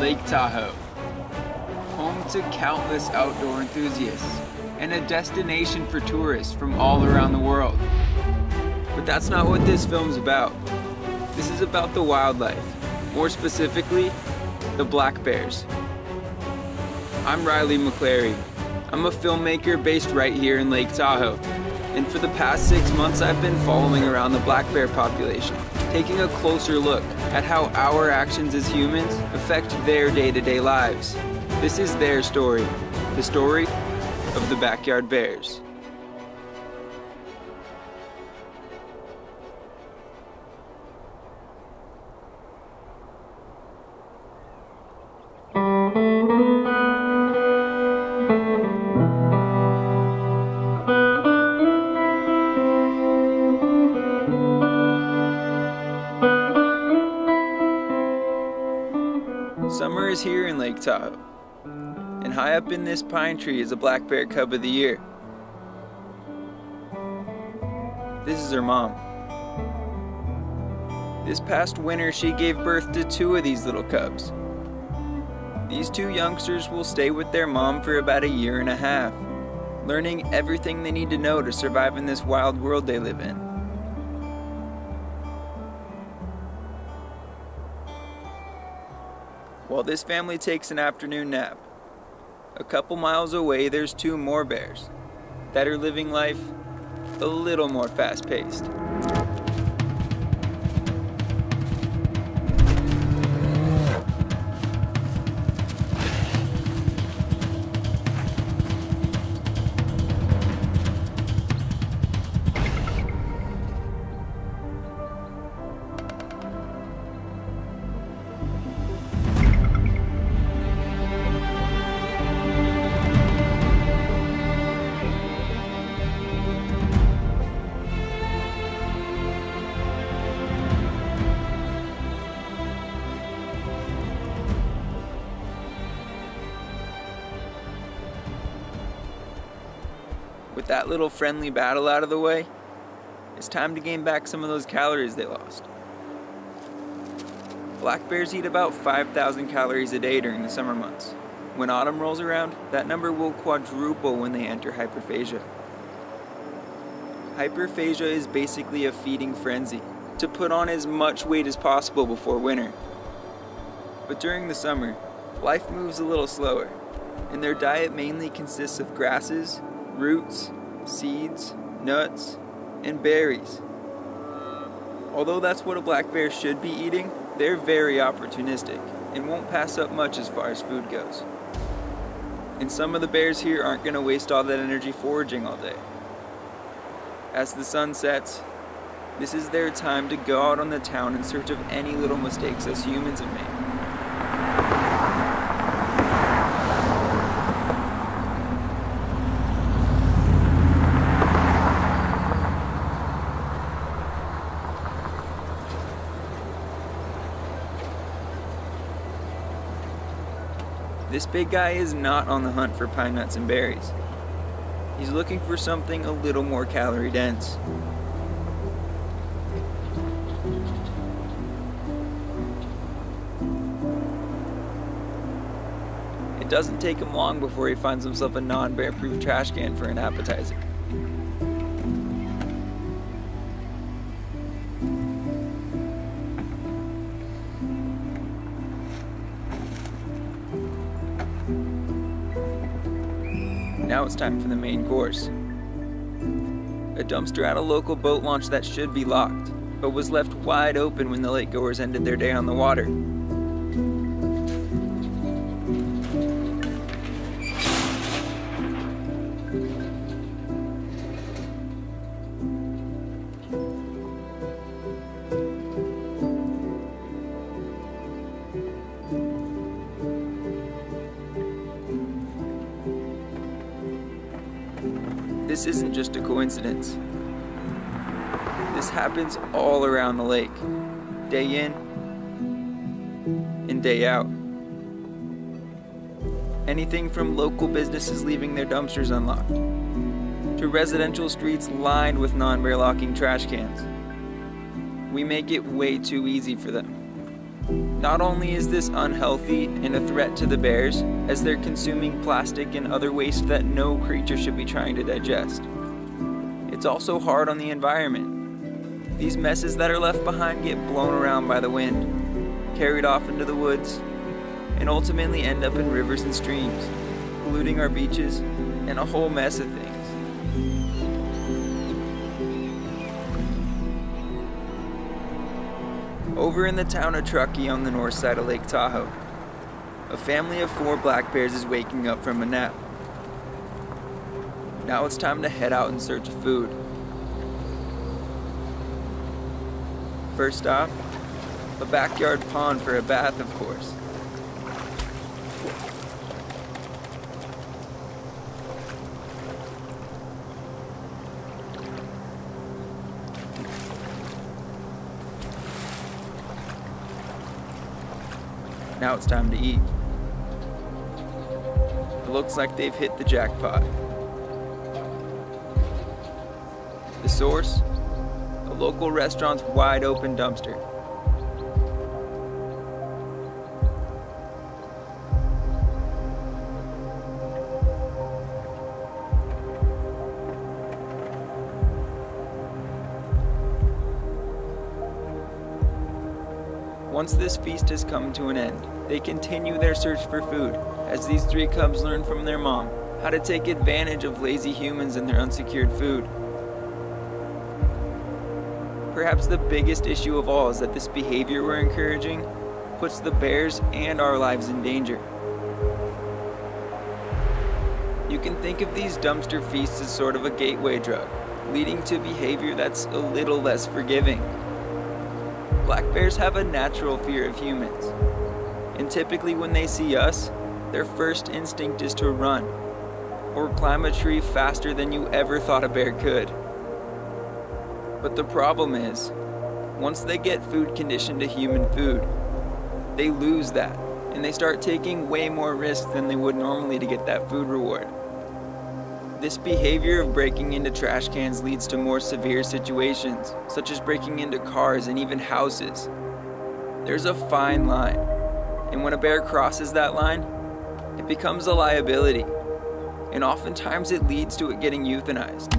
Lake Tahoe, home to countless outdoor enthusiasts and a destination for tourists from all around the world. But that's not what this film's about. This is about the wildlife, more specifically, the black bears. I'm Riley McClaughry. I'm a filmmaker based right here in Lake Tahoe. And for the past six months, I've been following around the black bear population, taking a closer look at how our actions as humans affect their day to day lives. This is their story, the story of the Backyard Bears. Here in Lake Tahoe, and high up in this pine tree is a black bear cub of the year. This is her mom. This past winter, she gave birth to two of these little cubs. These two youngsters will stay with their mom for about a year and a half, learning everything they need to know to survive in this wild world they live in. While this family takes an afternoon nap, a couple miles away there's two more bears. That are living life a little more fast With that little friendly battle out of the way, it's time to gain back some of those calories they lost. Black bears eat about 5,000 calories a day during the summer months. When autumn rolls around, that number will quadruple when they enter hyperphagia. Hyperphagia is basically a feeding frenzy to put on as much weight as possible before winter. But during the summer, life moves a little slower, and their diet mainly consists of grasses, roots, seeds, nuts, and berries. Although that's what a black bear should be eating, they're very opportunistic and won't pass up much as far as food goes. And some of the bears here aren't going to waste all that energy foraging all day. As the sun sets, this is their time to go out on the town in search of any little mistakes us humans have made. This big guy is not on the hunt for pine nuts and berries. He's looking for something a little more calorie dense. It doesn't take him long before he finds himself a non bear proof trash can for an appetizer. Now it's time for the main course. A dumpster at a local boat launch that should be locked, but was left wide open when the lake goers ended their day on the water. This isn't just a coincidence. This happens all around the lake, day in and day out. Anything from local businesses leaving their dumpsters unlocked, to residential streets lined with non bear locking trash cans. We make it way too easy for them. Not only is this unhealthy and a threat to the bears, as they're consuming plastic and other waste that no creature should be trying to digest, it's also hard on the environment. These messes that are left behind get blown around by the wind, carried off into the woods, and ultimately end up in rivers and streams, polluting our beaches and a whole mess of things. Over in the town of Truckee on the north side of Lake Tahoe, a family of four black bears is waking up from a nap. Now it's time to head out in search of food. First stop, a backyard pond for a bath, of course. Now it's time to eat. It looks like they've hit the jackpot. The source? A local restaurant's wide open dumpster. Once this feast has come to an end, they continue their search for food as these three cubs learn from their mom how to take advantage of lazy humans and their unsecured food. Perhaps the biggest issue of all is that this behavior we're encouraging puts the bears and our lives in danger. You can think of these dumpster feasts as sort of a gateway drug, leading to behavior that's a little less forgiving. Black bears have a natural fear of humans, and typically when they see us, their first instinct is to run, or climb a tree faster than you ever thought a bear could. But the problem is, once they get food conditioned to human food, they lose that and they start taking way more risks than they would normally to get that food reward. This behavior of breaking into trash cans leads to more severe situations, such as breaking into cars and even houses. There's a fine line, and when a bear crosses that line, it becomes a liability, and oftentimes it leads to it getting euthanized.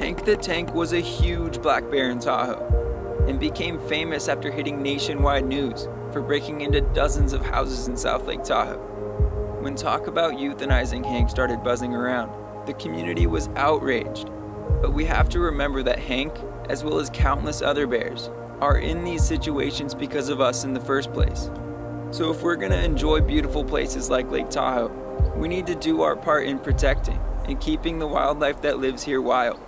Hank the Tank was a huge black bear in Tahoe and became famous after hitting nationwide news for breaking into dozens of houses in South Lake Tahoe. When talk about euthanizing Hank started buzzing around, the community was outraged. But we have to remember that Hank, as well as countless other bears, are in these situations because of us in the first place. So if we're going to enjoy beautiful places like Lake Tahoe, we need to do our part in protecting and keeping the wildlife that lives here wild.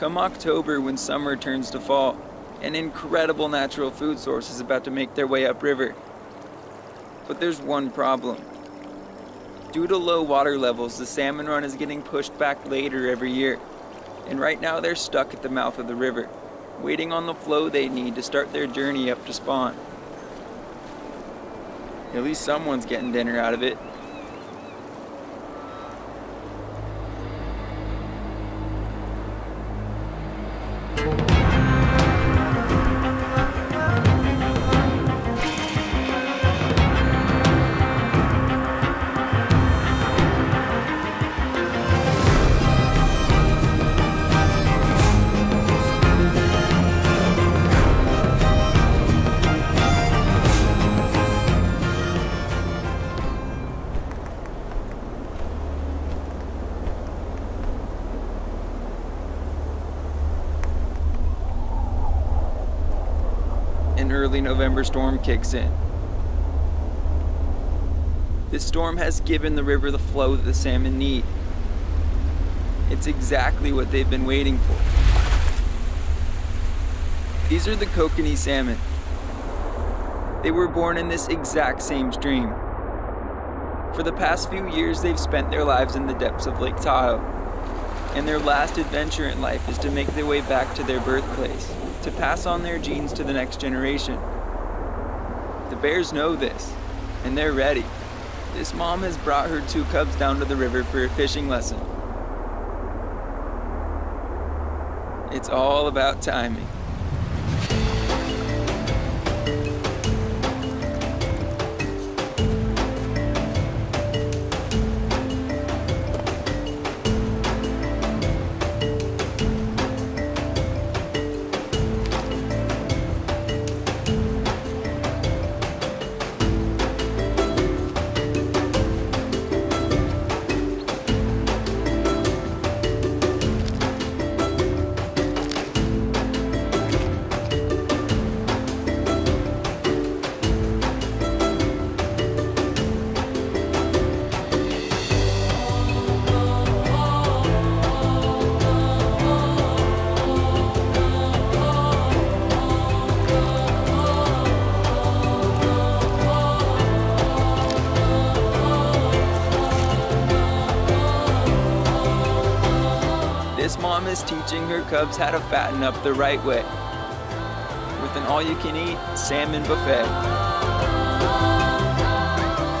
Come October, when summer turns to fall, an incredible natural food source is about to make their way upriver. But there's one problem. Due to low water levels, the salmon run is getting pushed back later every year. And right now they're stuck at the mouth of the river, waiting on the flow they need to start their journey up to spawn. At least someone's getting dinner out of it. November storm kicks in. This storm has given the river the flow that the salmon need. It's exactly what they've been waiting for. These are the kokanee salmon. They were born in this exact same stream. For the past few years, they've spent their lives in the depths of Lake Tahoe, and their last adventure in life is to make their way back to their birthplace to pass on their genes to the next generation. The bears know this, and they're ready. This mom has brought her two cubs down to the river for a fishing lesson. It's all about timing. This mom is teaching her cubs how to fatten up the right way with an all-you-can-eat salmon buffet.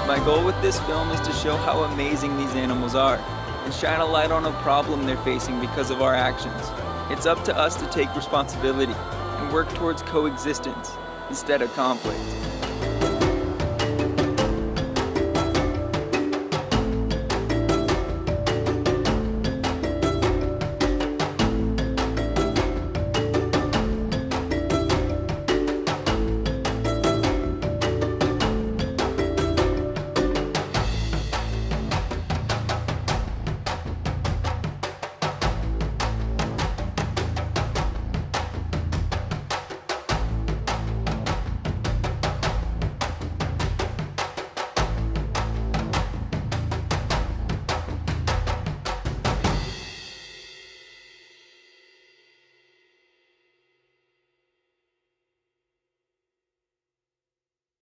My goal with this film is to show how amazing these animals are and shine a light on a problem they're facing because of our actions. It's up to us to take responsibility and work towards coexistence instead of conflict.